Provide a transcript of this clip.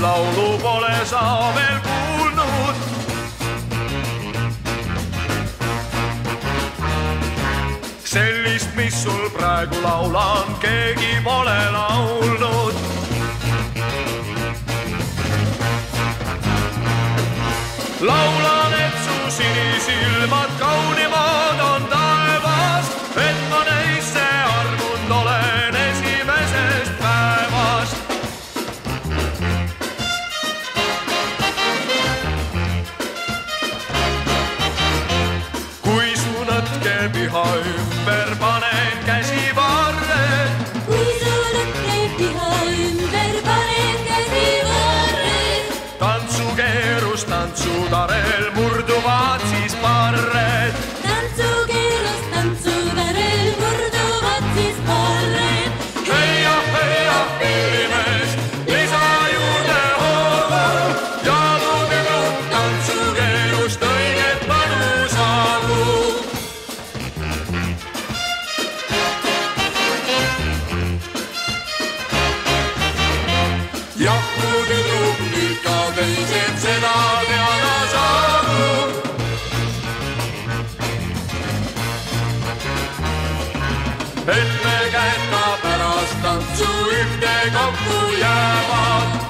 laulu pole sa veel kuulnud. sellist, mis sul praegu laulan, keegi pole laulnud. laulan, et su sinisilmad piha ümber panen käsi varre. kui sa oled leib piha ümber, panen käsi varre. tantsukeerus tantsutarel nüüd ka teised seda teada saanud. et me käed ka pärast tantsu ühte kokku jäävad